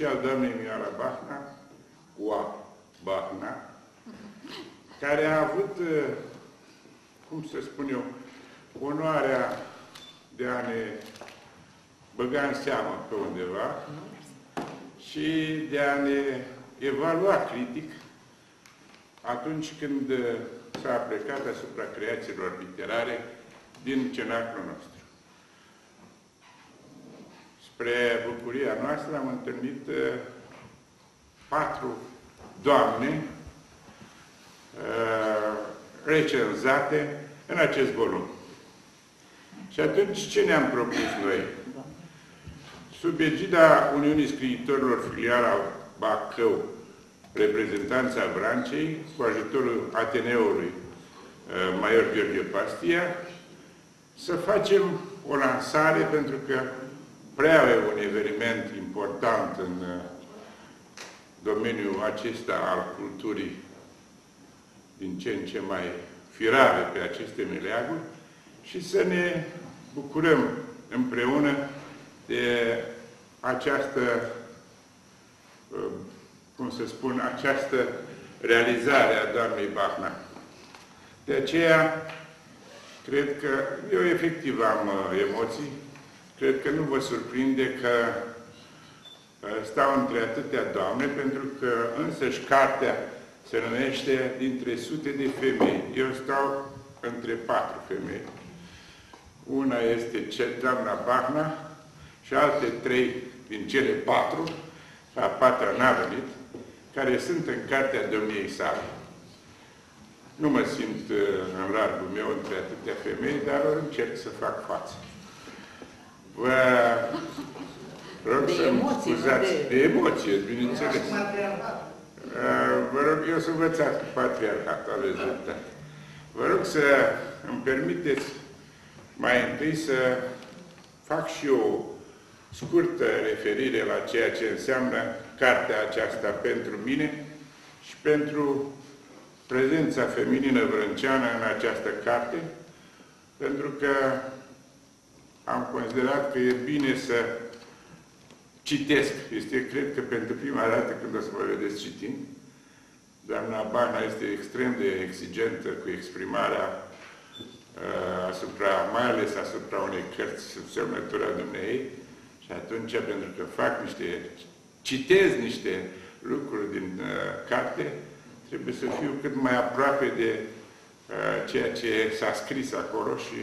și în special doamnei Mioara Bahna, Ua Bahna, care a avut, uh, cum să spun eu, onoarea de a ne băga în seamă pe undeva și de a ne evalua critic atunci când uh, s-a plecat asupra creațiilor literare din cenaclul nostru. Spre bucuria noastră am întâlnit uh, patru doamne uh, recenzate în acest volum. Și atunci ce ne-am propus noi? Sub egida Uniunii Scriitorilor Filiala Bacău, reprezentanța Vrancei, cu ajutorul Ateneului uh, Major Gheorghe Pastia, să facem o lansare, pentru că prea e un eveniment important în uh, domeniul acesta al culturii din ce în ce mai firare pe aceste meleaguri și să ne bucurăm împreună de această, uh, cum să spun, această realizare a doamnei Bahna. De aceea, cred că, eu efectiv am uh, emoții, cred că nu vă surprinde că uh, stau între atâtea doamne, pentru că însăși cartea se numește dintre sute de femei. Eu stau între patru femei. Una este doamna Bahna și alte trei din cele patru, a patra n-a venit, care sunt în cartea domniei sale. Nu mă simt uh, în largul meu între atâtea femei, dar încerc să fac față. Vă rog de să emoție, scuzați. de... De emoție, bineînțeles. Uh, Vă rog, eu să învățați cu patriarhatul, aveți dreptate. Vă rog să îmi permiteți mai întâi să fac și o scurtă referire la ceea ce înseamnă cartea aceasta pentru mine și pentru prezența feminină vrânceană în această carte, pentru că am considerat că e bine să citesc. Este, cred că, pentru prima dată când o să mă vedeți citind. Doamna Bana este extrem de exigentă cu exprimarea uh, asupra, mai ales asupra unei cărți sub semnătura dumneei. Și atunci, pentru că fac niște, citez niște lucruri din uh, carte, trebuie să fiu cât mai aproape de uh, ceea ce s-a scris acolo și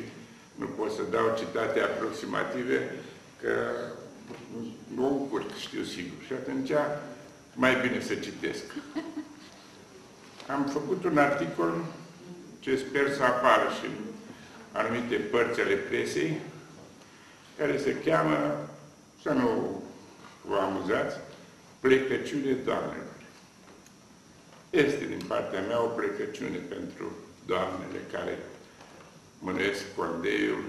nu pot să dau citate aproximative, că nu o curc, știu sigur. Și atunci, mai bine să citesc. Am făcut un articol ce sper să apară și în anumite părți ale presei, care se cheamă, să nu vă amuzați, Plecăciune Doamnelor. Este din partea mea o plecăciune pentru doamnele care mânuiesc condeiul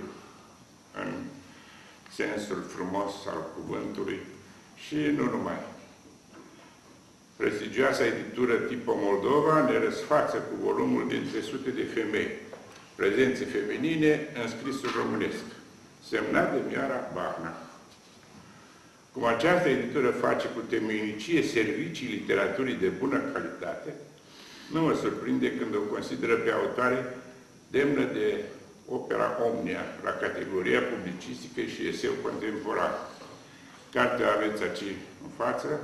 în sensul frumos al cuvântului și nu numai. Prestigioasa editură Tipo Moldova ne răsfață cu volumul dintre sute de femei, prezențe feminine în scrisul românesc, semnat de Mioara Bahna. Cum această editură face cu temenicie servicii literaturii de bună calitate, nu mă surprinde când o consideră pe autoare demnă de opera Omnia, la categoria publicistică și eseu contemporan. Cartea aveți aici în față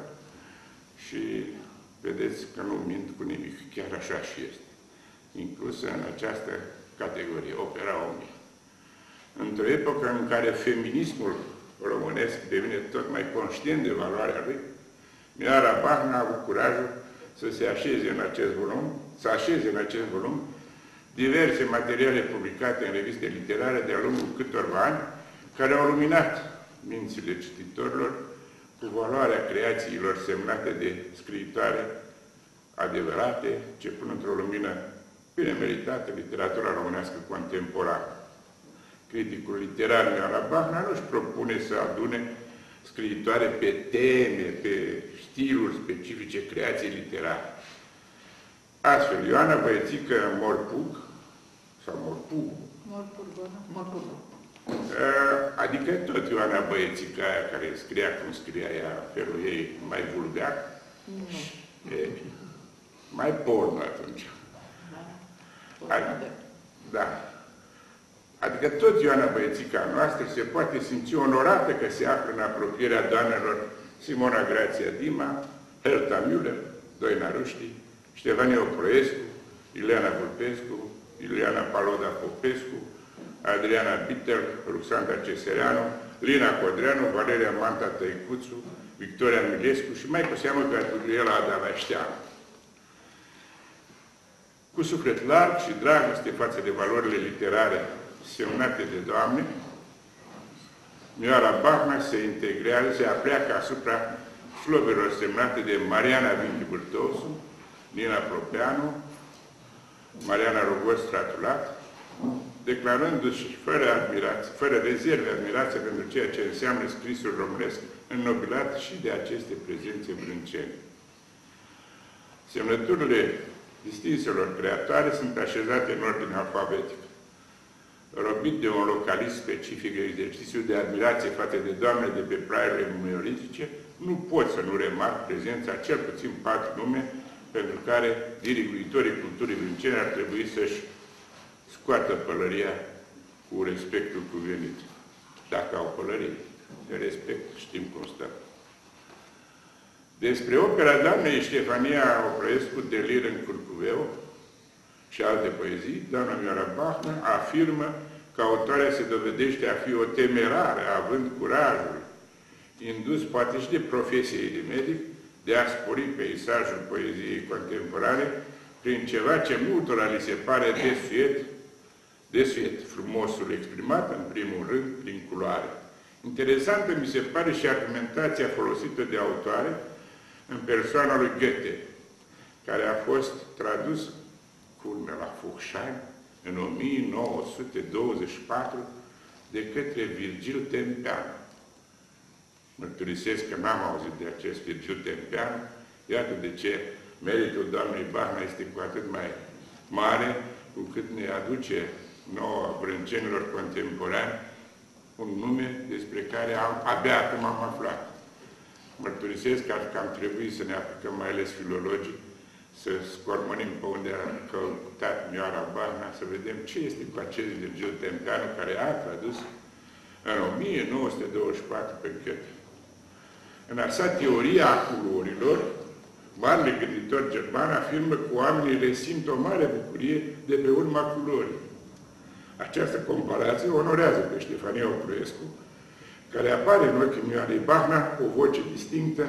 și vedeți că nu mint cu nimic, chiar așa și este. Inclusă în această categorie, opera Omnia. Într-o epocă în care feminismul românesc devine tot mai conștient de valoarea lui, Miara Bahna a avut curajul să se așeze în acest volum, să așeze în acest volum diverse materiale publicate în reviste literare de-a lungul câtorva ani, care au luminat mințile cititorilor cu valoarea creațiilor semnate de scriitoare adevărate, ce pun într-o lumină bine meritată literatura românească contemporană. Criticul literar Mioara Bahna nu-și propune să adune scriitoare pe teme, pe stiluri specifice creației literare. Astfel, Ioana Băiețică Morpuc, sau Morpu, Morpurgo. adică tot Ioana Băiețică aia care scria cum scria ea, felul ei mai vulgar, Nu. e, mai porno atunci. Da. Adică, da. Adică tot Ioana Băiețica noastră se poate simți onorată că se află în apropierea doamnelor Simona Grația Dima, Helta Müller, Doina Ruști, Ștefania Oproescu, Ileana Vulpescu, Ileana Paloda Popescu, Adriana Bittel, Ruxandra Cesereanu, Lina Codreanu, Valeria Manta Tăicuțu, Victoria Milescu și mai cu seamă Gabriela Adavașteanu. Cu suflet larg și dragoste față de valorile literare semnate de Doamne, Mioara Bahna se integrează, se apleacă asupra slovelor semnate de Mariana Vinti Bârtosu, Nina Propeanu, Mariana Rogos Stratulat, declarându-și fără, admirație, fără rezerve admirație pentru ceea ce înseamnă scrisul românesc, înnobilat și de aceste prezențe brâncene. Semnăturile distinselor creatoare sunt așezate în ordine alfabetică. Robit de un localist specific exercițiu de admirație față de doamne de pe praiele meteoritice, nu pot să nu remarc prezența cel puțin patru nume pentru care diriguitorii culturii brâncene ar trebui să-și scoată pălăria cu respectul cuvenit. Dacă au pălărie, de respect știm cum stă. Despre opera doamnei Ștefania Oprăescu, Delir în Curcuveu și alte poezii, doamna Mioara Bachmann afirmă că autoarea se dovedește a fi o temerare, având curajul, indus poate și de profesiei de medic, de a spori peisajul poeziei contemporane prin ceva ce multora li se pare desuet, desuet, frumosul exprimat în primul rând prin culoare. Interesantă mi se pare și argumentația folosită de autoare în persoana lui Goethe, care a fost tradus culme la Fuchsheim în 1924 de către Virgil Tempean. Mărturisesc că n-am auzit de acest Virgil Tempean, iată de ce meritul doamnei Bahna este cu atât mai mare, cu cât ne aduce nouă brâncenilor contemporani un nume despre care am, abia acum am aflat. Mărturisesc că am trebuit să ne aplicăm, mai ales filologii, să scormănim pe unde a căutat Mioara Barna, să vedem ce este cu acest Virgil Tempeanu care a tradus în 1924 pe Goethe. În așa teoria a culorilor, marele gânditor german afirmă că oamenii resimt o mare bucurie de pe urma culorii. Această comparație onorează pe Ștefania Oproescu, care apare în ochii Mioarei Bahna cu o voce distinctă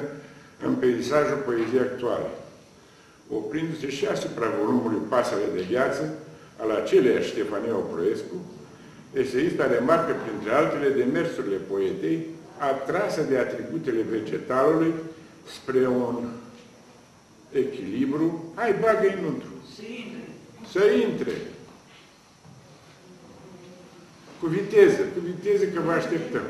în peisajul poeziei actuale, oprindu-se și asupra volumului Pasăre de viață al aceleiași Ștefania Oproescu, eseista remarcă, printre altele, demersurile poetei atrasă de atributele vegetalului spre un echilibru. Hai, bagă înăuntru. Să intre. Să intre. Cu viteză, cu viteză că vă așteptăm.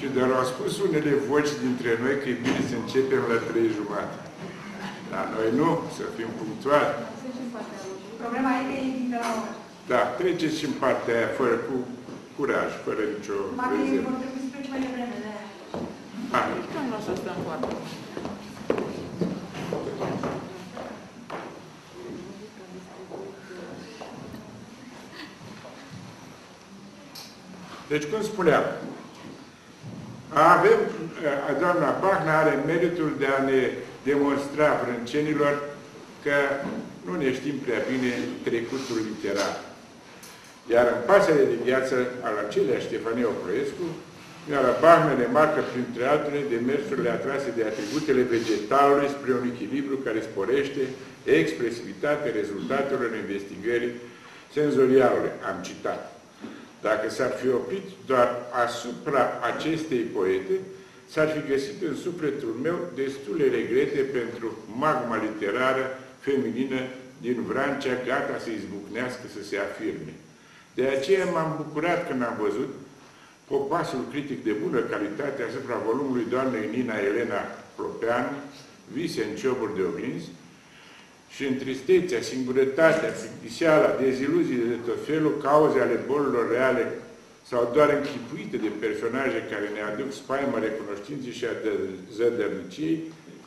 Și doar au spus unele voci dintre noi că e bine să începem la trei jumate. Dar noi nu, să fim punctuali. Problema e că e din la oră. Da, treceți și în partea aia fără cu curaj, fără nicio Poate vor rezervă. trebui să pleci mai devreme de aia. Ah, Nici nu o să stăm foarte mult. Deci, cum spuneam, avem, a, doamna Bahna are meritul de a ne demonstra vrâncenilor că nu ne știm prea bine trecutul literar. Iar în pasăre de viață al acelea Ștefanie Oproescu, iar Bahna remarcă printre altele demersurile atrase de atributele vegetalului spre un echilibru care sporește expresivitatea rezultatelor investigării senzorialului. Am citat. Dacă s-ar fi oprit doar asupra acestei poete, s-ar fi găsit în sufletul meu destule regrete pentru magma literară feminină din Vrancea, gata să izbucnească, să se afirme. De aceea m-am bucurat când am văzut popasul critic de bună calitate asupra volumului doamnei Nina Elena Propeanu, Vise în cioburi de oglinzi, și în tristețea, singurătatea, plictiseala, deziluziile de tot felul, cauze ale bolilor reale sau doar închipuite de personaje care ne aduc spaima recunoștinței și a zădărniciei,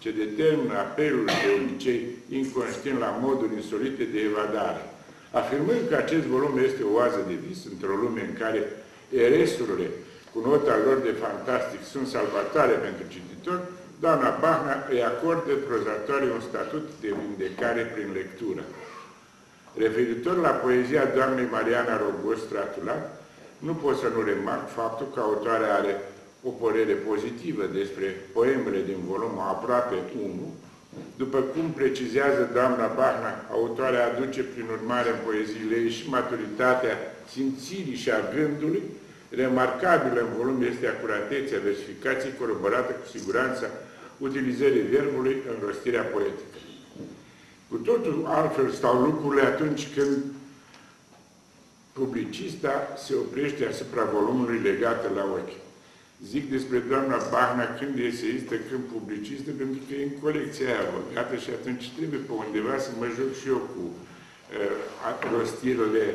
ce determină apelul de obicei inconștient la moduri insolite de evadare. Afirmând că acest volum este o oază de vis într-o lume în care eresurile cu nota lor de fantastic sunt salvatoare pentru cititor, doamna Bahna îi acordă prozatorii un statut de vindecare prin lectură. Referitor la poezia doamnei Mariana Rogos Stratulat, nu pot să nu remarc faptul că autoarea are o părere pozitivă despre poemele din volumul aproape 1, după cum precizează doamna Bahna, autoarea aduce prin urmare în poeziile ei și maturitatea simțirii și a gândului, remarcabilă în volum este acuratețea versificației coroborată cu siguranța utilizării verbului în rostirea poetică. Cu totul altfel stau lucrurile atunci când publicista se oprește asupra volumului legată la ochi. Zic despre doamna Bahna când eseistă, când publicistă, pentru că e în colecția aia băgată și atunci trebuie pe undeva să mă joc și eu cu uh, rostirile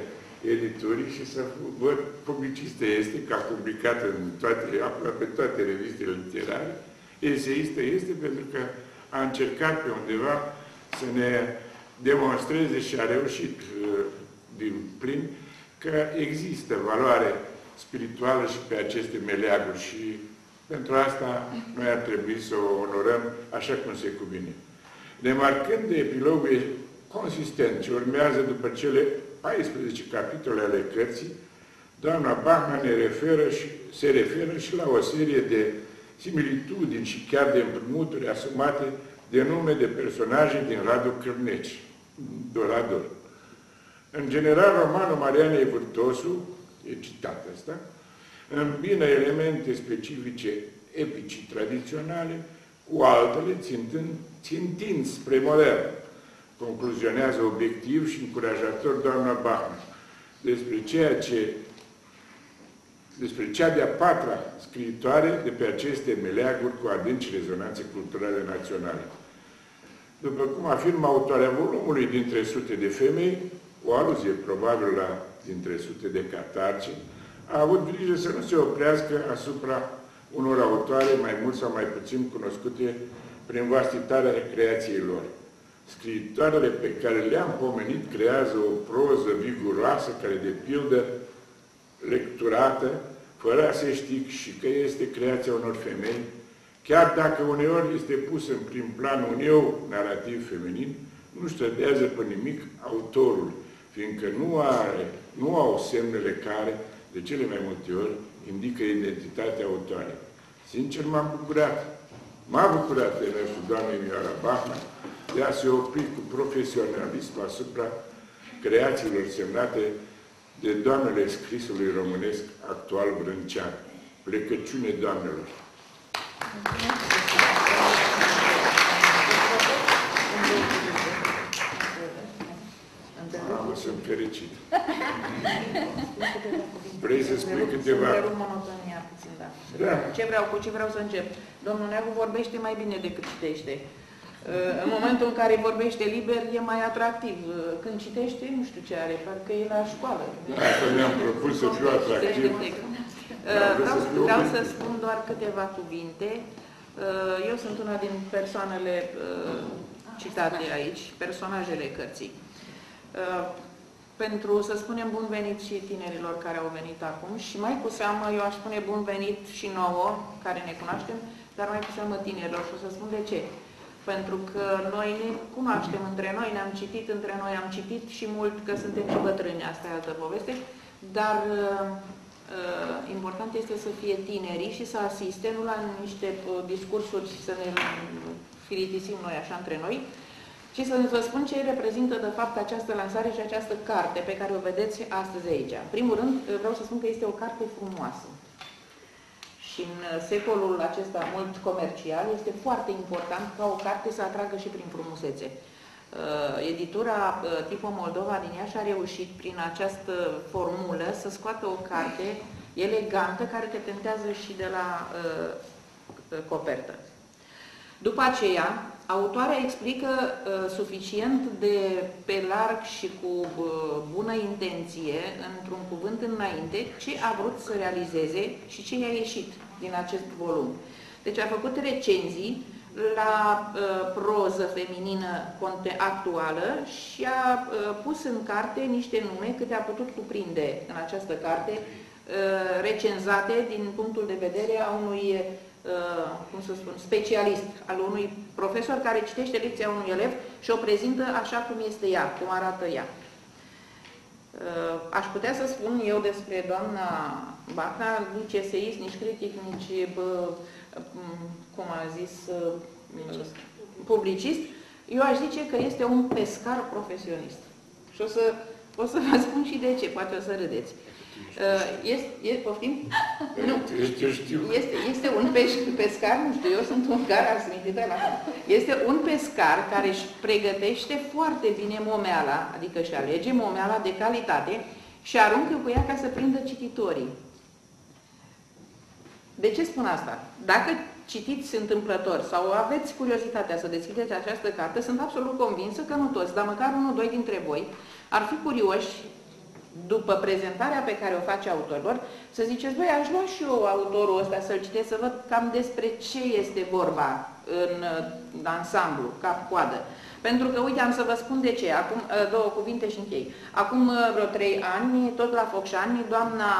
editorii și să văd publicistă este, ca publicată în toate, aproape toate revistele literare, eseistă este pentru că a încercat pe undeva să ne demonstreze și a reușit uh, din plin că există valoare spirituală și pe aceste meleaguri și pentru asta noi ar trebui să o onorăm așa cum se cuvine. Remarcând de epilogul consistent ce urmează după cele 14 capitole ale cărții, doamna Bachmann ne referă și, se referă și la o serie de similitudini și chiar de împrumuturi asumate de nume de personaje din Radu Cârneci, Dorador. În general, romanul Marianei Vârtosu e citat asta, îmbină elemente specifice epici tradiționale cu altele țintind, țintind spre modern. Concluzionează obiectiv și încurajator doamna Bachmann despre ceea ce despre cea de-a patra scriitoare de pe aceste meleaguri cu adânci rezonanțe culturale naționale. După cum afirmă autoarea volumului dintre sute de femei, o aluzie probabil la dintre sute de catarci, a avut grijă să nu se oprească asupra unor autoare mai mult sau mai puțin cunoscute prin vastitatea creației lor. Scriitoarele pe care le-am pomenit creează o proză viguroasă care, de pildă, lecturată, fără a se ști și că este creația unor femei, chiar dacă uneori este pus în prim plan un eu narrativ feminin, nu ștădează pe nimic autorul, fiindcă nu, are, nu au semnele care, de cele mai multe ori, indică identitatea autoarei. Sincer, m-am bucurat. M-a bucurat de mersul doamnei Mioara Bahna de a se opri cu profesionalism asupra creațiilor semnate de doamnele scrisului românesc actual brâncean. Plecăciune doamnelor! Mamă, sunt fericit. Vrei să spui câteva... monotonia puțin, da. Da. Ce vreau, cu ce vreau să încep? Domnul Neagu vorbește mai bine decât citește. În momentul în care vorbește liber, e mai atractiv. Când citește, nu știu ce are, parcă e la școală. Asta mi-am propus să fiu atractiv. Vreau, vreau să spun doar câteva cuvinte. Eu sunt una din persoanele citate aici, personajele cărții. Pentru să spunem bun venit și tinerilor care au venit acum și mai cu seamă, eu aș spune bun venit și nouă, care ne cunoaștem, dar mai cu seamă tinerilor și o să spun de ce. Pentru că noi ne cunoaștem între noi, ne-am citit între noi, am citit și mult că suntem și bătrâni, asta e altă poveste, dar uh, uh, important este să fie tinerii și să asiste, nu la niște uh, discursuri și să ne filitisim noi așa între noi, și să vă spun ce reprezintă de fapt această lansare și această carte pe care o vedeți astăzi aici. În primul rând, vreau să spun că este o carte frumoasă. Și în secolul acesta mult comercial este foarte important ca o carte să atragă și prin frumusețe. Uh, editura uh, Tipo Moldova din Iași a reușit prin această formulă să scoată o carte elegantă care te tentează și de la uh, copertă. După aceea, autoarea explică uh, suficient de pe larg și cu uh, bună intenție, într-un cuvânt înainte, ce a vrut să realizeze și ce i-a ieșit din acest volum. Deci a făcut recenzii la uh, proză feminină actuală și a uh, pus în carte niște nume câte a putut cuprinde în această carte, uh, recenzate din punctul de vedere a unui Uh, cum să spun, specialist, al unui profesor care citește lecția unui elev și o prezintă așa cum este ea, cum arată ea. Uh, aș putea să spun eu despre doamna Bacna, nici eseist, nici critic, nici, bă, cum a zis, uh, publicist, eu aș zice că este un pescar profesionist. Și o să, o să vă spun și de ce, poate o să râdeți. Uh, este, este, poftim? Nu. Eu știu. Este, este un peș, pescar, nu știu, eu sunt un gar al smintită la Este un pescar care își pregătește foarte bine momeala, adică își alege momeala de calitate și aruncă cu ea ca să prindă cititorii. De ce spun asta? Dacă citiți întâmplător sau aveți curiozitatea să deschideți această carte, sunt absolut convinsă că nu toți, dar măcar unul, doi dintre voi, ar fi curioși după prezentarea pe care o face autorilor, să ziceți, băi, aș lua și eu autorul ăsta să-l citesc, să văd cam despre ce este vorba în, în ansamblu, cap-coadă. Pentru că, uite, am să vă spun de ce. Acum, ă, două cuvinte și închei. Acum ă, vreo trei ani, tot la Focșani, doamna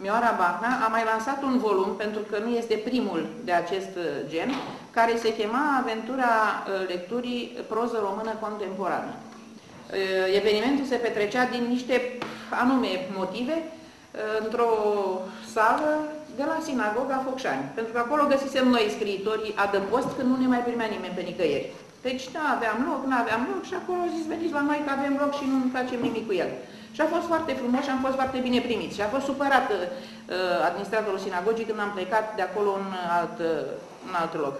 Mioara Bacna a mai lansat un volum, pentru că nu este primul de acest ă, gen, care se chema Aventura lecturii proză română contemporană. Evenimentul se petrecea din niște anume motive într-o sală de la sinagoga Focșani. Pentru că acolo găsisem noi scriitorii adăpost când nu ne mai primea nimeni pe nicăieri. Deci nu aveam loc, nu aveam loc și acolo zis veniți la noi că avem loc și nu facem nimic cu el. Și a fost foarte frumos și am fost foarte bine primiți. Și a fost supărat uh, administratorul sinagogii când am plecat de acolo în alt, uh, în alt loc.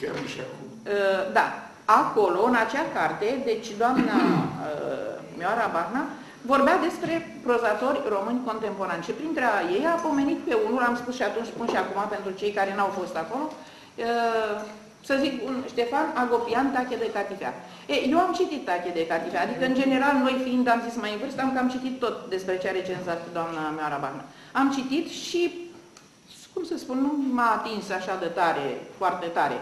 Chiar și acum. Uh, da. Acolo, în acea carte, deci doamna uh, Mioara Barna vorbea despre prozatori români contemporani și printre ei a pomenit pe unul, am spus și atunci, spun și acum pentru cei care n-au fost acolo, uh, să zic, un Ștefan Agopian, Tache de Catifea. E, eu am citit Tache de Catifea, adică în general, noi fiind, am zis mai în vârstă, am cam citit tot despre ce a recenzat doamna Meara Barna. Am citit și, cum să spun, nu m-a atins așa de tare, foarte tare.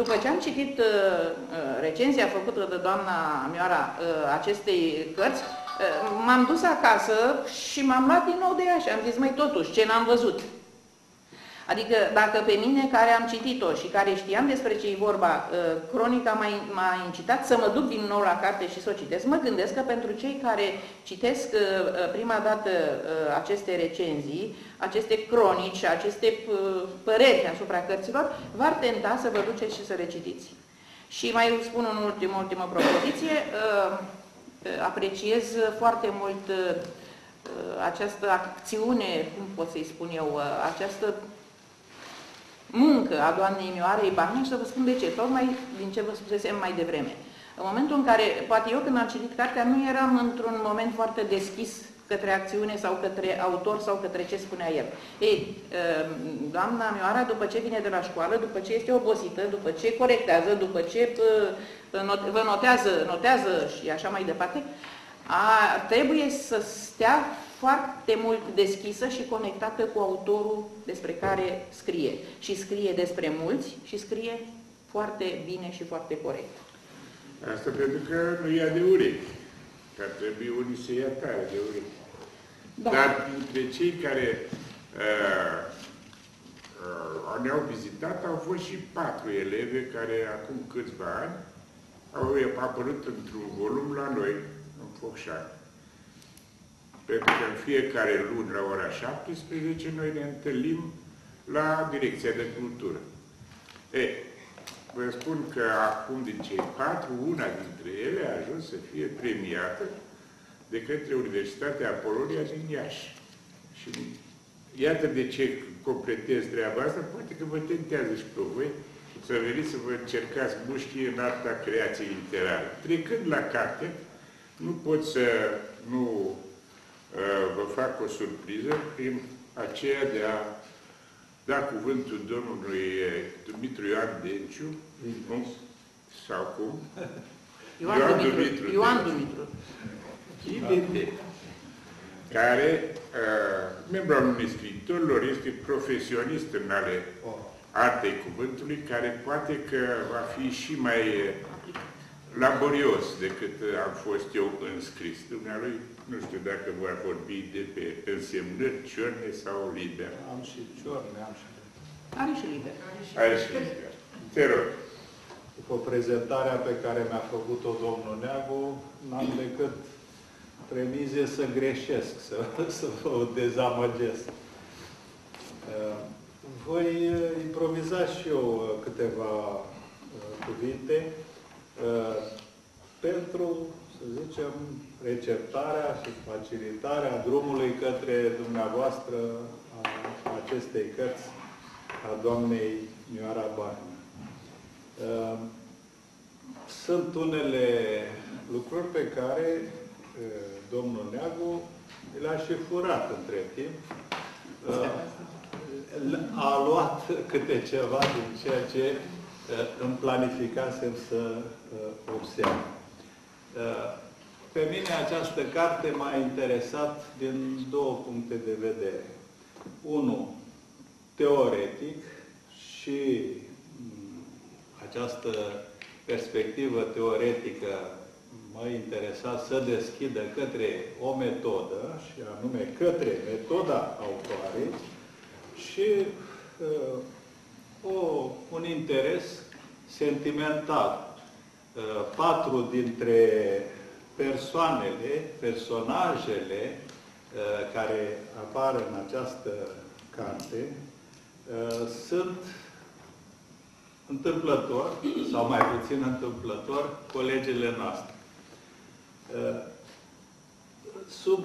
După ce am citit uh, uh, recenzia făcută de doamna Mioara uh, acestei cărți, m-am dus acasă și m-am luat din nou de ea și am zis, mai totuși, ce n-am văzut? Adică dacă pe mine care am citit-o și care știam despre ce e vorba, cronica m-a incitat să mă duc din nou la carte și să o citesc, mă gândesc că pentru cei care citesc prima dată aceste recenzii, aceste cronici, aceste păreri asupra cărților, v-ar tenta să vă duceți și să le citiți. Și mai spun în ultimă, ultimă propoziție, apreciez foarte mult această acțiune, cum pot să-i spun eu, această muncă a doamnei Mioarei Barna și să vă spun de ce, tocmai din ce vă spusesem mai devreme. În momentul în care, poate eu când am citit cartea, nu eram într-un moment foarte deschis către acțiune sau către autor sau către ce spunea el. Ei, ă, doamna Mioara, după ce vine de la școală, după ce este obosită, după ce corectează, după ce ă, vă notează, notează și așa mai departe, a, trebuie să stea foarte mult deschisă și conectată cu autorul despre care scrie. Și scrie despre mulți și scrie foarte bine și foarte corect. Asta pentru că nu ia de urechi. Că ar trebui unii să ia tare de urechi. Da. Dar dintre cei care uh, uh, ne-au vizitat au fost și patru eleve care acum câțiva ani au apărut într-un volum la noi, în Focșani. Pentru că în fiecare luni la ora 17 noi ne întâlnim la Direcția de Cultură. E, vă spun că acum din cei patru, una dintre ele a ajuns să fie premiată de către Universitatea Apolonia din Iași. Și iată de ce completez treaba asta, poate că vă tentează și pe voi să veniți să vă încercați mușchii în arta creației literare. Trecând la carte, nu pot să nu uh, vă fac o surpriză prin aceea de a da cuvântul domnului Dumitru Ioan Denciu, nu? Sau cum? Ioan, Ioan Dumitru. Dumitru. Ioan Dumitru. Dumitru. Care, uh, membru al unui scriitorilor, este profesionist în ale artei cuvântului, care poate că va fi și mai laborios decât am fost eu înscris. Dumnealui, nu știu dacă va vorbi de pe însemnări ciorne sau liber. Am și ciorne, am și... Are și liber. Are și liber. Te rog. După prezentarea pe care mi-a făcut-o domnul Neagu, n-am decât premize să greșesc, să, să vă dezamăgesc. Uh, voi improviza și eu câteva uh, cuvinte Uh, pentru, să zicem, receptarea și facilitarea drumului către dumneavoastră a acestei cărți a doamnei Mioara Barna. Uh, sunt unele lucruri pe care uh, domnul Neagu le-a și furat între timp. A luat câte ceva din ceea ce îmi planificasem să uh, observ. Uh, pe mine această carte m-a interesat din două puncte de vedere. Unu, teoretic și mm, această perspectivă teoretică mă interesa să deschidă către o metodă, și anume către metoda autoarei și uh, o, un interes sentimental. Uh, patru dintre persoanele, personajele uh, care apar în această carte uh, sunt întâmplător, sau mai puțin întâmplător, colegele noastre. Sub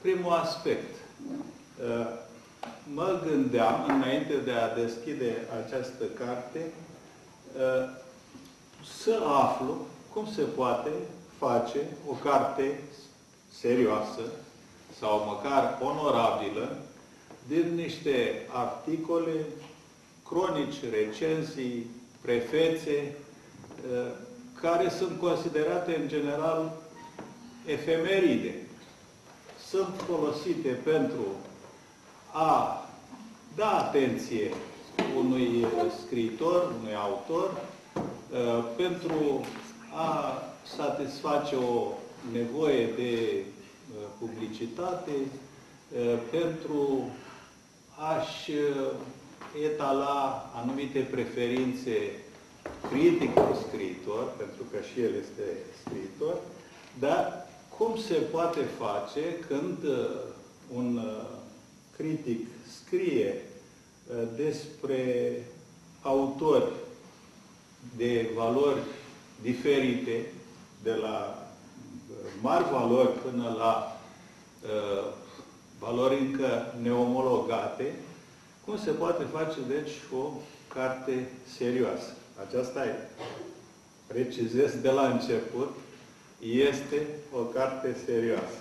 primul aspect, mă gândeam, înainte de a deschide această carte, ă, să aflu cum se poate face o carte serioasă sau măcar onorabilă din niște articole, cronici, recenzii, prefețe, ă, care sunt considerate în general efemeride. Sunt folosite pentru a da atenție unui scriitor, unui autor, uh, pentru a satisface o nevoie de uh, publicitate, uh, pentru a-și etala anumite preferințe criticul scriitor, pentru că și el este scriitor, dar cum se poate face când un critic scrie uh, despre autori de valori diferite, de la uh, mari valori până la uh, valori încă neomologate, cum se poate face, deci, o carte serioasă. Aceasta e, precizez de la început, este o carte serioasă.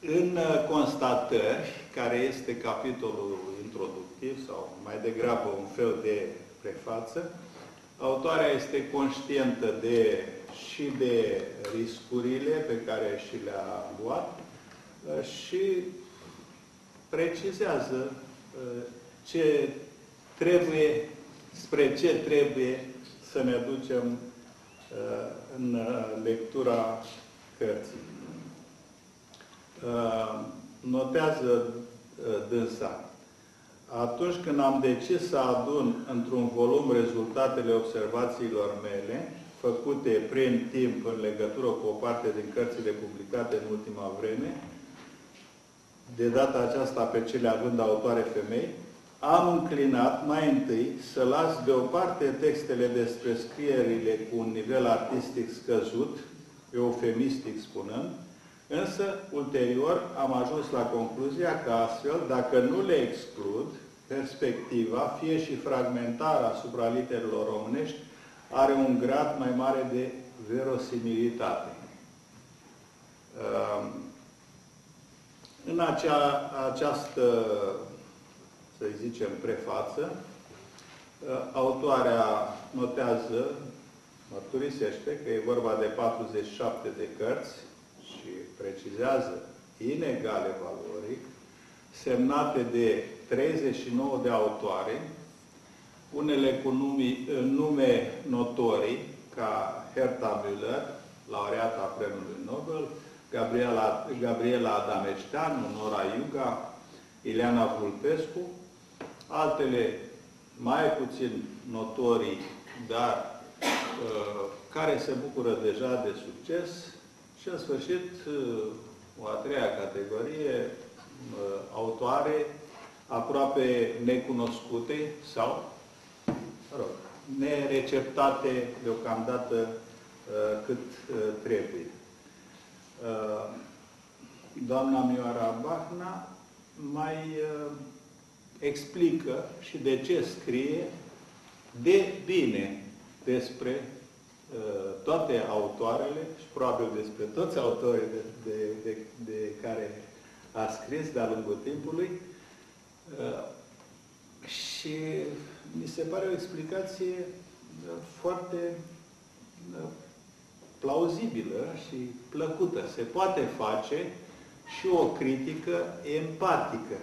În uh, constatări, care este capitolul introductiv sau mai degrabă un fel de prefață, autoarea este conștientă de, și de riscurile pe care și le-a luat uh, și precizează uh, ce trebuie, spre ce trebuie să ne ducem în lectura cărții. Uh, notează uh, dânsa. Atunci când am decis să adun într-un volum rezultatele observațiilor mele, făcute prin timp în legătură cu o parte din cărțile publicate în ultima vreme, de data aceasta pe cele având autoare femei, am înclinat mai întâi să las deoparte textele despre scrierile cu un nivel artistic scăzut, eufemistic spunând, însă, ulterior, am ajuns la concluzia că astfel, dacă nu le exclud, perspectiva, fie și fragmentară asupra literelor românești, are un grad mai mare de verosimilitate. Ehm, în acea, această, să zicem, prefață, autoarea notează, mărturisește că e vorba de 47 de cărți și precizează inegale valoric, semnate de 39 de autoare, unele cu numi, nume notorii, ca Herta Müller, laureata Premiului Nobel, Gabriela, Gabriela Adameșteanu, Nora Iuga, Ileana Vulpescu, altele mai puțin notorii, dar uh, care se bucură deja de succes și, în sfârșit, uh, o a treia categorie, uh, autoare aproape necunoscute sau, mă rog, nereceptate deocamdată uh, cât uh, trebuie. Uh, doamna Mioara Bahna mai explică și de ce scrie de bine despre toate autoarele și probabil despre toți autorii de, de, de, de care a scris de-a lungul timpului, Uh, și mi se pare o explicație uh, foarte uh, plauzibilă și plăcută. Se poate face și o critică empatică.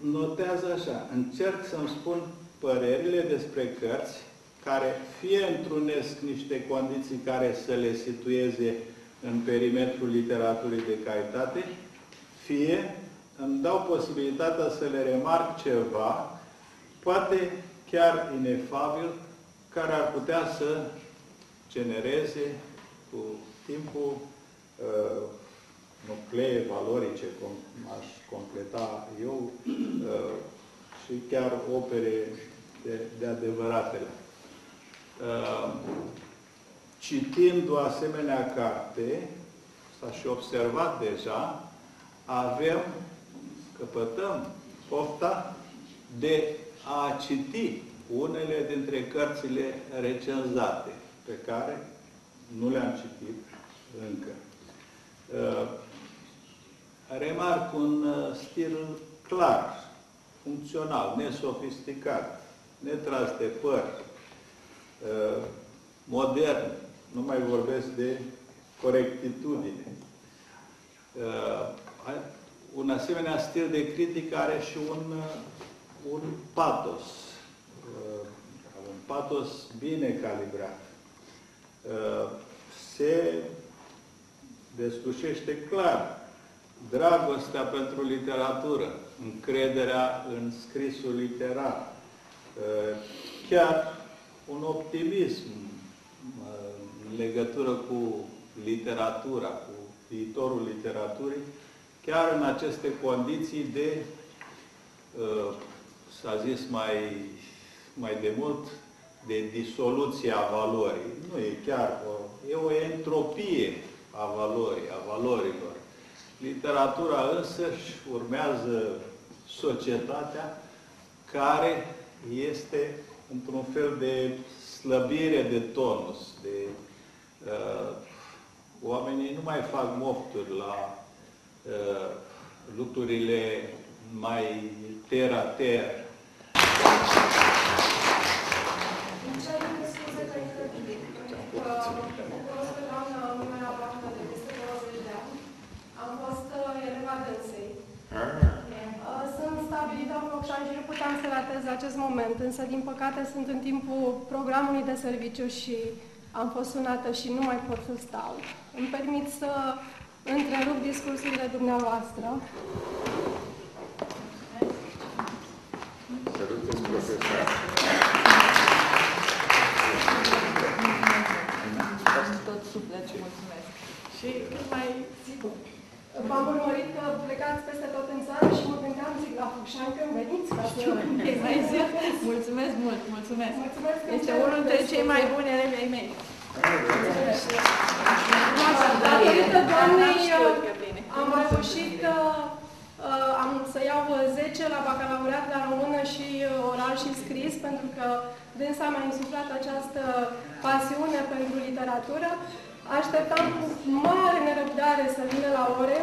Notează așa, încerc să-mi spun părerile despre cărți care fie întrunesc niște condiții care să le situeze în perimetrul literaturii de calitate, fie îmi dau posibilitatea să le remarc ceva, poate chiar inefabil, care ar putea să genereze cu timpul uh, nuclee valorice, cum aș completa eu, uh, și chiar opere de, de adevăratele. Uh, citind o asemenea carte, s-a și observat deja, avem căpătăm pofta de a citi unele dintre cărțile recenzate, pe care nu le-am citit încă. Uh, remarc un uh, stil clar, funcțional, nesofisticat, netras de păr, uh, modern, nu mai vorbesc de corectitudine un asemenea stil de critică are și un, un patos. Uh, un patos bine calibrat. Uh, se deslușește clar dragostea pentru literatură, încrederea în scrisul literar, uh, chiar un optimism în legătură cu literatura, cu viitorul literaturii, chiar în aceste condiții de, uh, s-a zis mai, mai de mult, de disoluție a valorii. Nu e chiar o, e o entropie a valorii, a valorilor. Literatura însăși urmează societatea care este într-un fel de slăbire de tonus, de uh, oamenii nu mai fac mofturi la Uh, lucrurile mai ter-a-ter. Am fost eleva dânsei. Sunt stabilită în loc și nu puteam să ratez acest moment, însă din păcate sunt în timpul programului de serviciu și am fost sunată și nu mai pot să stau. Îmi permit să întrerup discursurile dumneavoastră. Sărutați, profesor. Tot suflet și mulțumesc. Și cât mai V-am urmărit că plecați peste tot în țară și mă gândeam am zic la Făcșani când veniți ca să Ei, mai zi. Mulțumesc mult, mulțumesc. Mulțumesc că Este îmi unul dintre cereți cei mai buni elevi ai mei. Datorită doamnei, Știu că bine. am reușit uh, uh, am să iau 10 la bacalaureat la română și uh, oral și scris, pentru că dânsa mi-a insuflat această pasiune pentru literatură. Așteptam cu mare nerăbdare să vină la ore.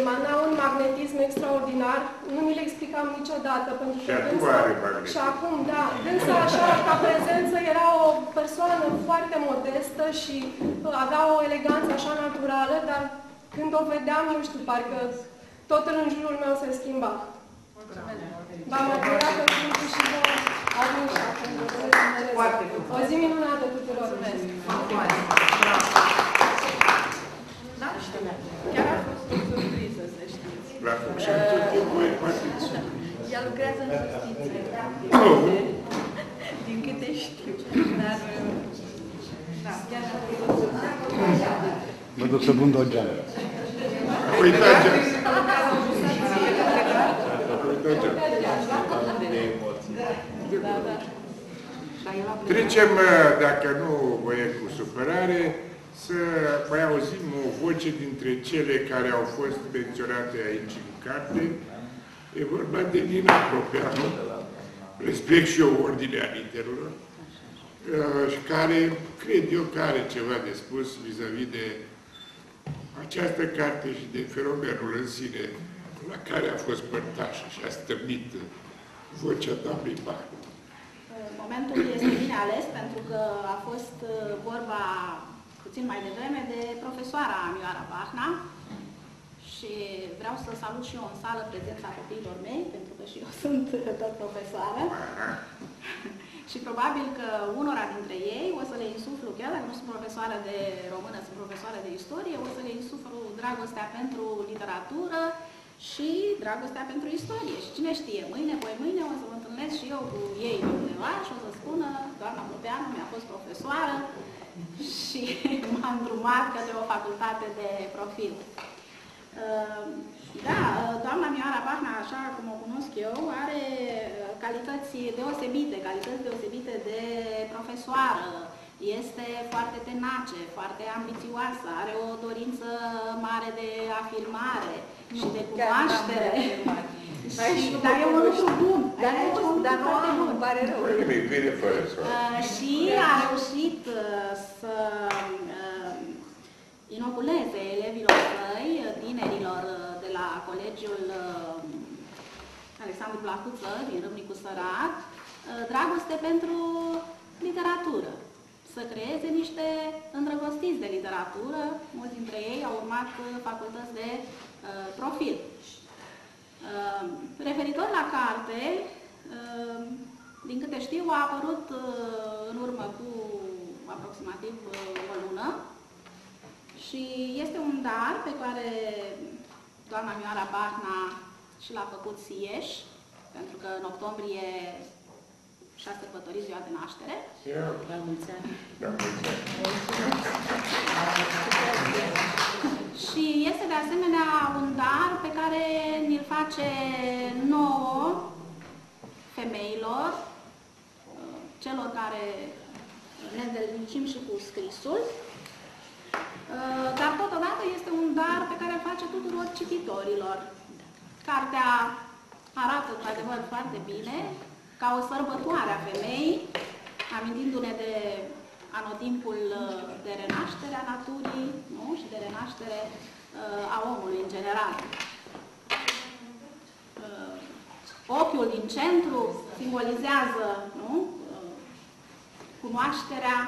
Emana un magnetism extraordinar, nu mi-l explicam niciodată. Pentru Și că acum dânsa- are magnetism. Și acum, da. Dânsa, așa, ca prezență, era o persoană foarte modestă și uh, avea o eleganță așa naturală, dar când o vedeam, nu știu, parcă totul în jurul meu se schimba. V-am admirat în timpul și vă admir și acum. vă doresc succes. Foarte frumos. O zi minunată tuturor. Da, știu. Chiar a fost o surpriză, să știți. La Făcșani tot timpul mai poate Ea lucrează în justiție. Din câte știu. Dar, da, chiar a fost o surpriză. Mă duc să pun Dogean. Uitați, de emoții. Da, da. Dar el a plecat. Trecem, uh, dacă nu vă e cu supărare, să mai auzim o voce dintre cele care au fost menționate aici în carte. E vorba de Nina Propeanu, respect și eu ordinea literelor, uh, și care, cred eu, că are ceva de spus vis-a-vis de această carte și de fenomenul în sine la care a fost părtașă și a stăpnit vocea doamnei Bach. Momentul este bine ales pentru că a fost uh, vorba puțin mai devreme de profesoara Mioara Bahna și vreau să salut și eu în sală prezența copiilor mei, pentru că și eu sunt tot profesoară. și probabil că unora dintre ei o să le insuflu, chiar dacă nu sunt profesoară de română, sunt profesoară de istorie, o să le insuflu dragostea pentru literatură și dragostea pentru istorie. Și cine știe, mâine, poi mâine o să mă întâlnesc și eu cu ei pe undeva și o să spună, doamna Propeanu mi-a fost profesoară și m-a îndrumat către o facultate de profil. Uh, Da, doamna Mioara Bahna, așa cum o cunosc eu, are uh, calități deosebite, calități deosebite de profesoară. Este foarte tenace, foarte ambițioasă, are o dorință mare de afirmare și de cunoaștere. Și, dar e un lucru bun. Dar E un nu, lucru dar nu foarte am, bun. îmi pare rău. Nimic, vine fără să... Uh, și a reușit uh, să uh, inoculeze elevilor săi, uh, tinerilor uh, de la Colegiul uh, Alexandru Placuță din Râmnicu Sărat, uh, dragoste pentru literatură. Să creeze niște îndrăgostiți de literatură. Mulți dintre ei au urmat uh, facultăți de uh, profil. Uh, referitor la carte, uh, din câte știu, a apărut uh, în urmă cu aproximativ uh, o lună și este un dar pe care doamna Mioara Bahna și l-a făcut Sieș, pentru că în octombrie și-a sărbătorit ziua de naștere. La mulți ani. Și este de asemenea un dar pe care ni-l face nouă femeilor, uh, celor care ne îndeletnicim și cu scrisul, uh, dar totodată este un dar pe care îl face tuturor cititorilor. Cartea arată într-adevăr foarte bine, ca o sărbătoare a femeii, amintindu-ne de anotimpul uh, de renaștere a naturii nu? și de renaștere uh, a omului în general. Uh, Ochiul din centru simbolizează nu? Uh, cunoașterea,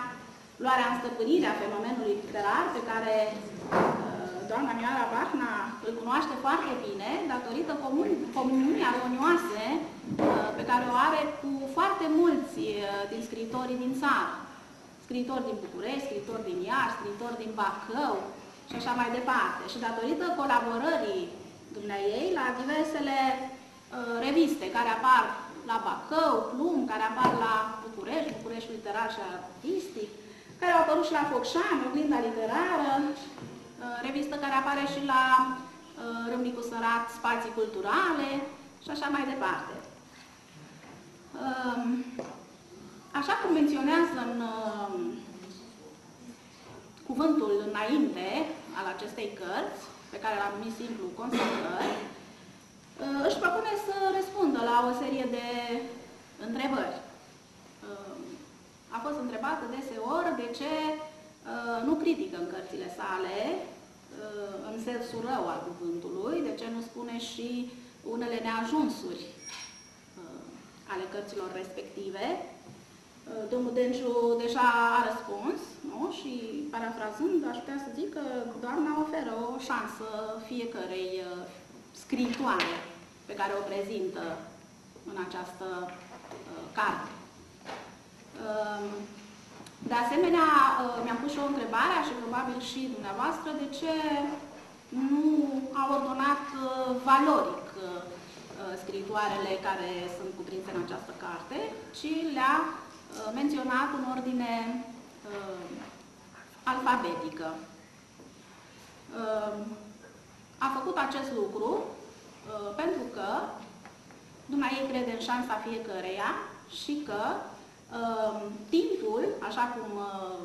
luarea în stăpânire a fenomenului literar pe care uh, doamna Mioara Bahna îl cunoaște foarte bine datorită comun- comuniunii armonioase uh, pe care o are cu foarte mulți uh, din scriitorii din țară. Scriitori din București, scriitori din Iași, scriitori din Bacău și așa mai departe. Și datorită colaborării dumneiei la diversele uh, reviste care apar la Bacău, Plum, care apar la București, București literar și artistic, care au apărut și la Focșani, Oglinda Literară, uh, revistă care apare și la Râmnicu Sărat, spații culturale și așa mai departe. Um, așa cum menționează în um, cuvântul înainte al acestei cărți, pe care l-am numit simplu constatări, uh, își propune să răspundă la o serie de întrebări. Um, a fost întrebată deseori de ce uh, nu critică în cărțile sale, uh, în sensul rău al cuvântului, de ce nu spune și unele neajunsuri ale cărților respective. Domnul Denciu deja a răspuns, nu? și parafrazând, aș putea să zic că doamna oferă o șansă fiecărei scritoare pe care o prezintă în această uh, carte. Uh, de asemenea, uh, mi-am pus și o întrebare, și probabil și dumneavoastră, de ce nu a ordonat uh, valoric uh, scritoarele care sunt cuprinse în această carte, ci le-a uh, menționat în ordine uh, alfabetică. Uh, a făcut acest lucru uh, pentru că Dumnezeu crede în șansa fiecăreia și că uh, timpul, așa cum uh,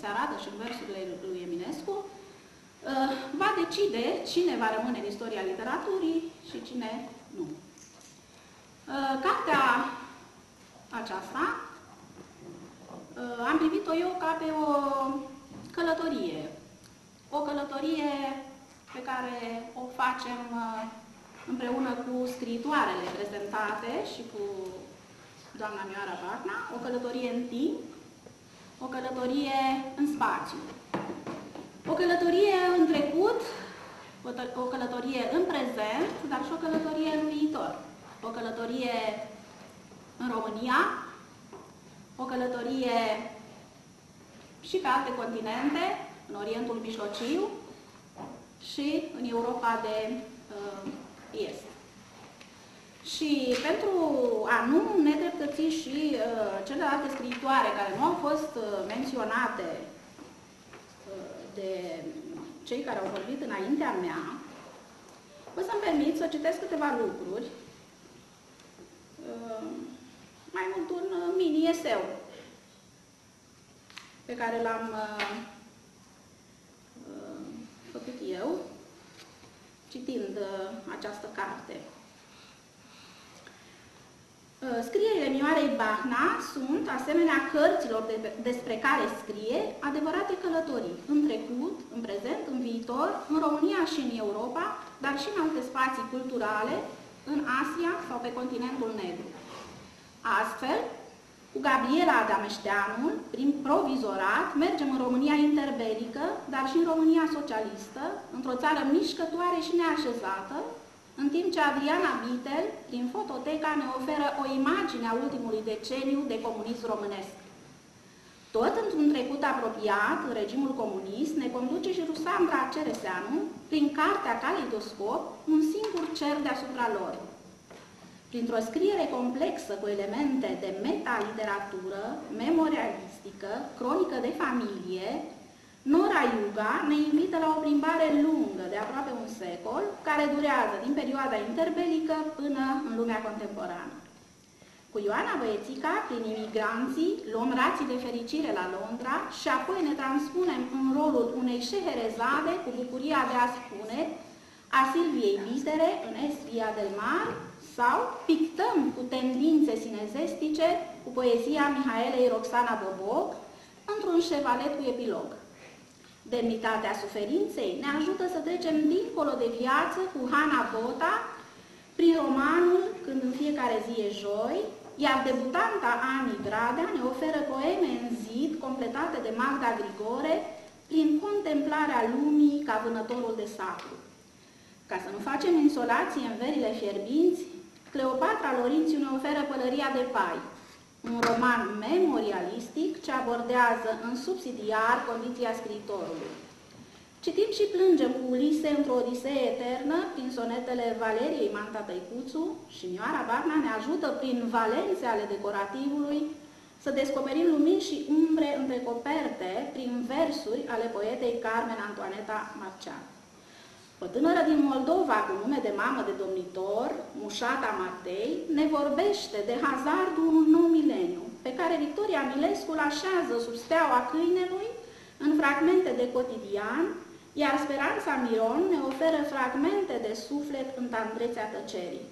se arată și în versurile lui Eminescu, uh, va decide cine va rămâne în istoria literaturii și cine nu. Uh, cartea aceasta uh, am privit-o eu ca pe o călătorie. O călătorie pe care o facem uh, împreună cu scriitoarele prezentate și cu doamna Mioara Barna, o călătorie în timp, o călătorie în spațiu. O călătorie în trecut, o călătorie în prezent, dar și o călătorie în viitor. O călătorie în România, o călătorie și pe alte continente, în Orientul Mijlociu și în Europa de uh, Est. Și pentru a nu nedreptăți și uh, celelalte scriitoare care nu au fost uh, menționate uh, de cei care au vorbit înaintea mea, vă să-mi permit să citesc câteva lucruri, uh, mai mult un uh, mini-eseu pe care l-am uh, uh, făcut eu, citind uh, această carte. Uh, scrierile Mioarei Bahna sunt, asemenea cărților de, despre care scrie, adevărate călătorii, în trecut, în prezent, în viitor, în România și în Europa, dar și în alte spații culturale, în Asia sau pe continentul negru. Astfel, cu Gabriela Adameșteanu, prin provizorat, mergem în România interbelică, dar și în România socialistă, într-o țară mișcătoare și neașezată, în timp ce Adriana Bitel, prin fototeca, ne oferă o imagine a ultimului deceniu de comunism românesc. Tot într-un trecut apropiat, în regimul comunist, ne conduce și Rusandra Cereseanu, prin cartea Caleidoscop, un singur cer deasupra lor, Printr-o scriere complexă cu elemente de meta-literatură, memorialistică, cronică de familie, Nora Iuga ne invită la o plimbare lungă de aproape un secol, care durează din perioada interbelică până în lumea contemporană. Cu Ioana Băiețica, prin imigranții, luăm rații de fericire la Londra și apoi ne transpunem în rolul unei șeherezade cu bucuria de a spune a Silviei Bitere în Esvia del Mar sau pictăm cu tendințe sinezestice cu poezia Mihaelei Roxana Boboc într-un șevalet cu epilog. Demnitatea suferinței ne ajută să trecem dincolo de viață cu Hana Bota prin romanul Când în fiecare zi e joi, iar debutanta Ani Bradea ne oferă poeme în zid completate de Magda Grigore prin contemplarea lumii ca vânătorul de sacru. Ca să nu facem insolație în verile fierbinți, Cleopatra Lorințiu ne oferă Pălăria de Pai, un roman memorialistic ce abordează în subsidiar condiția scriitorului. Citim și plângem cu Ulise într-o odisee eternă prin sonetele Valeriei Manta Tăicuțu și Mioara Barna ne ajută prin valențe ale decorativului să descoperim lumini și umbre între coperte prin versuri ale poetei Carmen Antoaneta Marcean. O tânără din Moldova cu nume de mamă de domnitor, Mușata Matei, ne vorbește de hazardul unui nou mileniu, pe care Victoria Milescu îl așează sub steaua câinelui în fragmente de cotidian, iar Speranța Miron ne oferă fragmente de suflet în tandrețea tăcerii.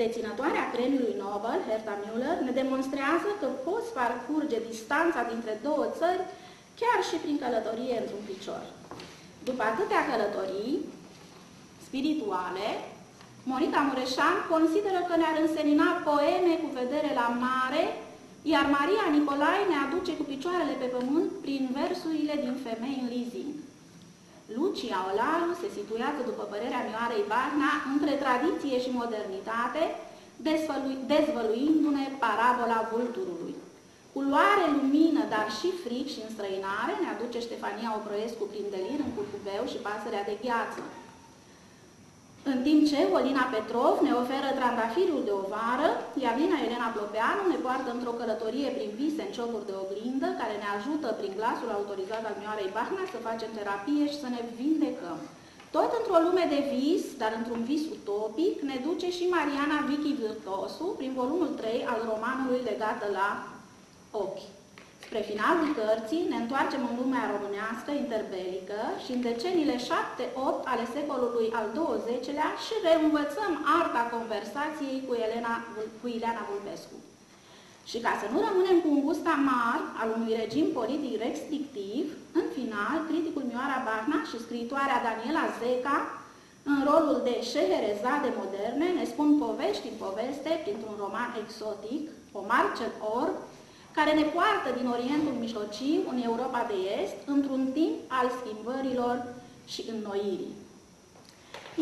Deținătoarea premiului Nobel, Herta Müller, ne demonstrează că poți parcurge distanța dintre două țări chiar și prin călătorie într-un picior. După atâtea călătorii spirituale, Monica Mureșan consideră că ne-ar însenina poeme cu vedere la mare, iar Maria Nicolae ne aduce cu picioarele pe pământ prin versurile din Femei în leasing. Lucia Olaru se situează, după părerea Mioarei Barna, între tradiție și modernitate, dezvăluindu-ne parabola vulturului. Culoare, lumină, dar și fric și înstrăinare ne aduce Ștefania Oproescu prin delir în curcubeu și pasărea de gheață. În timp ce Olina Petrov ne oferă trandafirul de o vară, Iavina Elena Plopeanu ne poartă într-o călătorie prin vise în ciocuri de oglindă, care ne ajută prin glasul autorizat al Mioarei Bahna să facem terapie și să ne vindecăm. Tot într-o lume de vis, dar într-un vis utopic, ne duce și Mariana Vicky Virtosu prin volumul 3 al romanului legat la ochi. Spre finalul cărții ne întoarcem în lumea românească interbelică și în deceniile 7-8 ale secolului al XX-lea și reînvățăm arta conversației cu, Elena, cu Ileana Vulpescu. Și ca să nu rămânem cu un gust amar al unui regim politic restrictiv, în final, criticul Mioara Barna și scriitoarea Daniela Zeca, în rolul de șeherezade moderne, ne spun povești în poveste printr-un roman exotic, o Marcel Orb, care ne poartă din Orientul Mijlociu în Europa de Est, într-un timp al schimbărilor și înnoirii.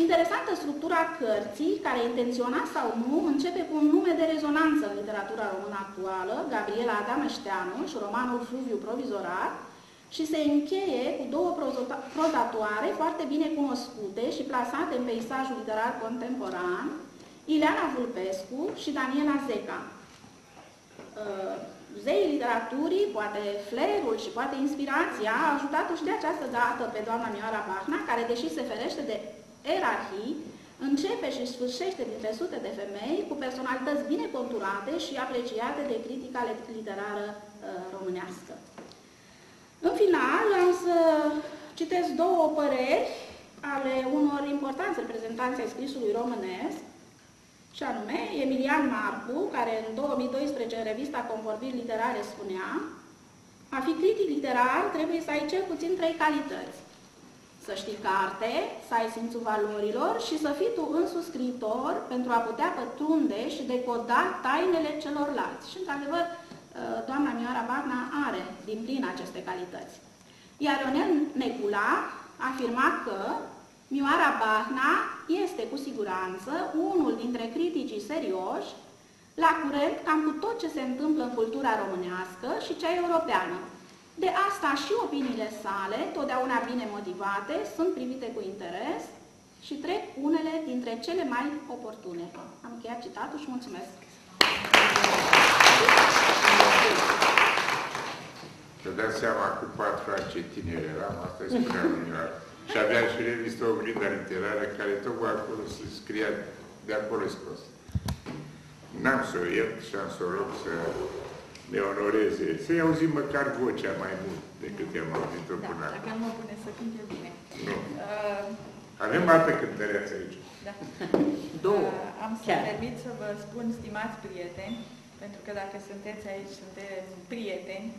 Interesantă structura cărții, care intenționat sau nu, începe cu un nume de rezonanță în literatura română actuală, Gabriela Adameșteanu și romanul Fluviu Provizorat, și se încheie cu două prozatoare foarte bine cunoscute și plasate în peisajul literar contemporan, Ileana Vulpescu și Daniela Zeca. Uh, zeii literaturii, poate flerul și poate inspirația a ajutat-o și de această dată pe doamna Mioara Bahna, care, deși se ferește de erarhii, începe și sfârșește dintre sute de femei cu personalități bine conturate și apreciate de critica literară uh, românească. În final, am să citesc două păreri ale unor importanți reprezentanți ai scrisului românesc, și anume Emilian Marcu, care în 2012 în revista Convorbiri Literare spunea a fi critic literar trebuie să ai cel puțin trei calități. Să știi carte, să ai simțul valorilor și să fii tu însuți scriitor pentru a putea pătrunde și decoda tainele celorlalți. Și, într-adevăr, ă, doamna Mioara Bagna are din plin aceste calități. Iar Ionel Necula afirma că Mioara Bahna este cu siguranță unul dintre criticii serioși la curent cam cu tot ce se întâmplă în cultura românească și cea europeană. De asta și opiniile sale, totdeauna bine motivate, sunt privite cu interes și trec unele dintre cele mai oportune. Am încheiat citatul și mulțumesc. Să dați seama cu patru ani ce tineri eram, asta îi spunea lumioară. Și aveam și revistă oglinda literară, care tocmai acolo se scria, de acolo scos. N-am să o iert și am să o rog să ne onoreze, să-i auzim măcar vocea mai mult decât i-am auzit-o da, până acum. dacă nu mă pune să cânte bine. Nu. Uh, Avem altă cântăreață aici. da. Două. Uh, am să Chiar. permit să vă spun, stimați prieteni, pentru că dacă sunteți aici, sunteți prieteni,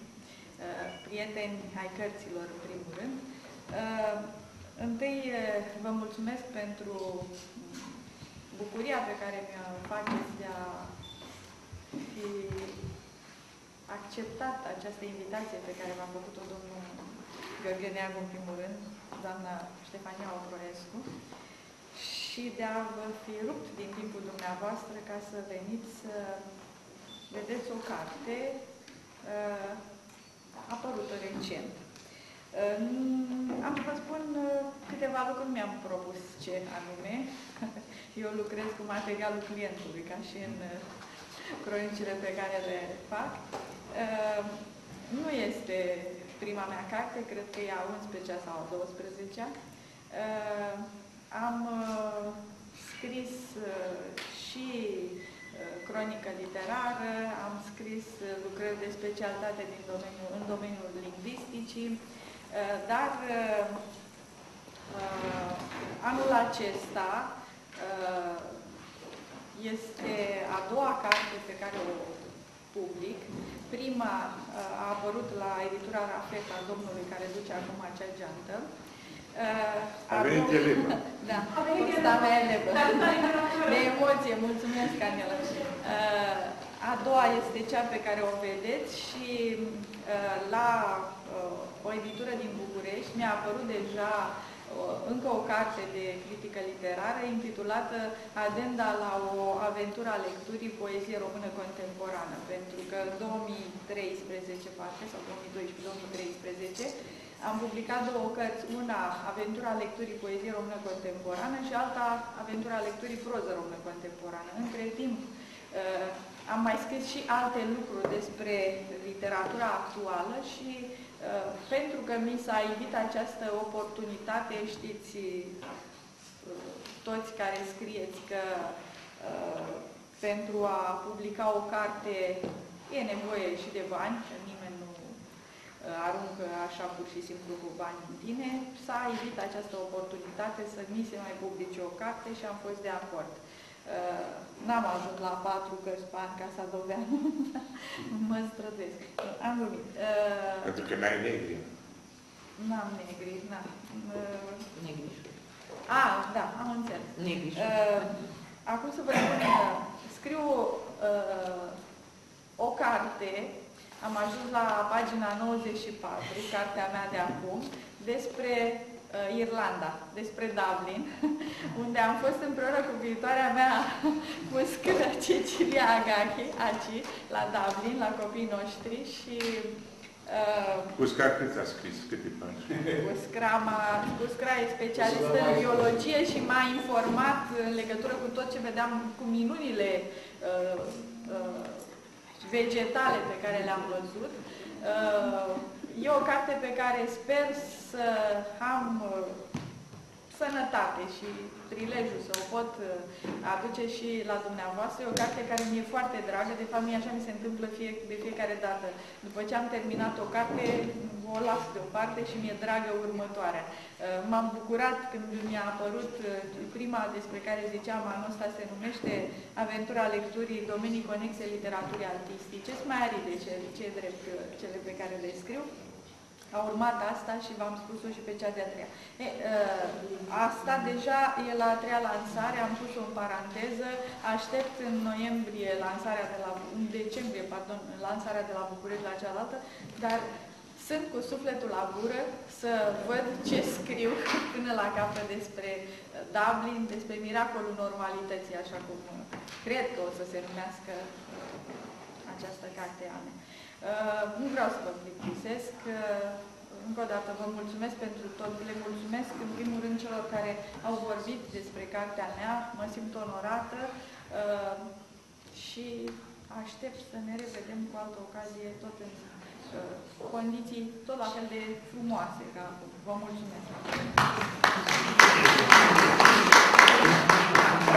uh, prieteni ai cărților, în primul rând. Uh, Întâi uh, vă mulțumesc pentru bucuria pe care mi-o faceți de a fi acceptat această invitație pe care v-a făcut-o domnul Gheorghe Neagu, în primul rând, doamna Ștefania Oproescu, și de a vă fi rupt din timpul dumneavoastră ca să veniți să vedeți o carte uh, apărută recent. Uh, am să vă spun uh, câteva lucruri, nu mi-am propus ce anume. Eu lucrez cu materialul clientului, ca și în uh, cronicile pe care le fac. Nu este prima mea carte, cred că e a 11-a sau a 12-a. am uh, scris uh, și uh, cronică literară, am scris uh, lucrări de specialitate din domeniul, în domeniul lingvisticii, uh, dar uh, uh, anul acesta uh, este a doua carte pe care o public. Prima uh, a apărut la editura Rafet a domnului care duce acum acea geantă. Uh, A venit doua- elevă. Da, vârsta mea elevă. De emoție, mulțumesc, Anela. Uh, A doua este cea pe care o vedeți și uh, la uh, o editură din București mi-a apărut deja uh, încă o carte de critică literară intitulată Adenda la o aventură a lecturii poezie română contemporană, pentru că în 2013, parcă, sau 2012-2013, am publicat două cărți, una Aventura lecturii poezie română contemporană și alta Aventura lecturii proză română contemporană. Între timp, uh, am mai scris și alte lucruri despre literatura actuală și uh, pentru că mi s-a ivit această oportunitate, știți uh, toți care scrieți că uh, pentru a publica o carte e nevoie și de bani, că nimeni nu uh, aruncă așa pur și simplu cu bani în tine, s-a ivit această oportunitate să mi se mai publice o carte și am fost de acord. Uh, N-am ajuns la patru cărți pe an ca să doveam, mă străduiesc. Am glumit. Uh, Pentru că n-ai negri. N-am negri, n-am. Uh, Negriș. A, da, am înțeles. Negriș. Uh, acum să vă spun că scriu uh, o carte, am ajuns la pagina 94, cartea mea de acum, despre uh, Irlanda, despre Dublin, unde am fost împreună cu viitoarea mea cu scâră Cecilia Agache, aici, la Dublin, la copiii noștri și uh, Uscar cât a scris? Câte pagini? Uscrama, Uscra e specialistă în biologie și m-a informat în legătură cu tot ce vedeam, cu minunile uh, uh, vegetale pe care le-am văzut. Uh, e o carte pe care sper să am uh, sănătate și prilejul să o pot uh, aduce și la dumneavoastră. E o carte care mi e foarte dragă, de fapt mie așa mi se întâmplă fie, de fiecare dată. După ce am terminat o carte, o las deoparte și mi-e dragă următoarea. Uh, M-am bucurat când mi-a apărut uh, prima despre care ziceam, anul ăsta se numește Aventura lecturii domenii conexe literaturii artistice. Sunt mai aride ce, ce drept uh, cele pe care le scriu. A urmat asta și v-am spus-o și pe cea de-a treia. E, uh, asta deja e la a treia lansare, am pus-o în paranteză, aștept în noiembrie lansarea de la, în decembrie, pardon, lansarea de la București la cealaltă, dar sunt cu sufletul la gură să văd ce scriu până la capăt despre uh, Dublin, despre miracolul normalității, așa cum uh, cred că o să se numească uh, această carte a mea. Uh, nu vreau să vă plictisesc. Uh, încă o dată vă mulțumesc pentru tot. Le mulțumesc în primul rând celor care au vorbit despre cartea mea. Mă simt onorată uh, și aștept să ne revedem cu altă ocazie tot în uh, condiții tot la fel de frumoase ca acum. Vă mulțumesc!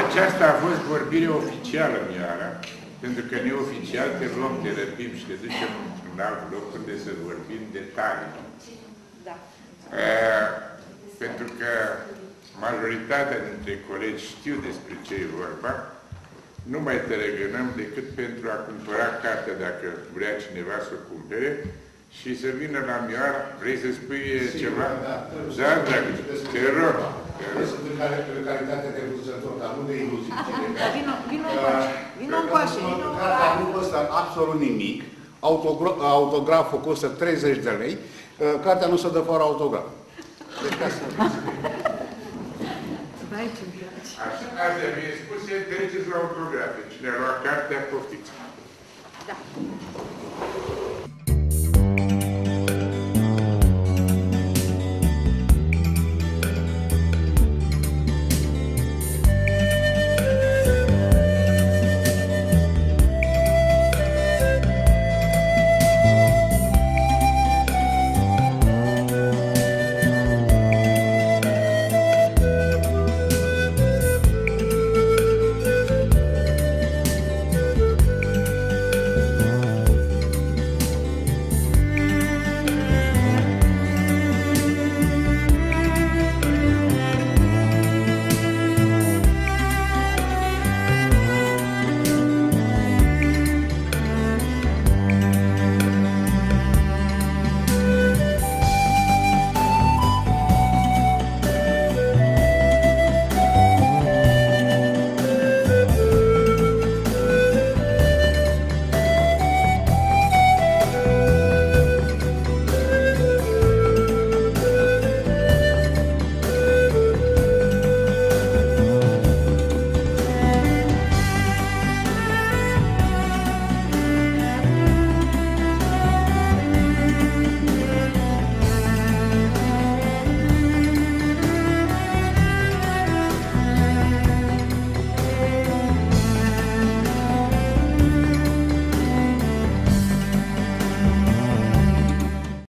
Aceasta a fost vorbire oficială, Mioara, pentru că neoficial te luăm, te răpim și te ducem în alt loc unde să vorbim detalii. Da. Uh, pentru că majoritatea dintre colegi știu despre ce e vorba, nu mai te regânăm decât pentru a cumpăra cartea dacă vrea cineva să o cumpere și să vină la Mioara. Vrei să spui Sigur, ceva? da. Da, dragă, te rog. Te rog. Sunt în care, în calitate de vânzător, dar nu de iluzii. Dar vino, vino încoace, vino încoace. Cartea nu costă absolut nimic. Autogra- Autograful costă 30 de lei. Uh, Cartea nu se dă fără autograf. Deci ca să... Vai ce-mi place. Așa, asta mi-e spus, treceți la autografe. Cine a luat cartea, poftiți. Da.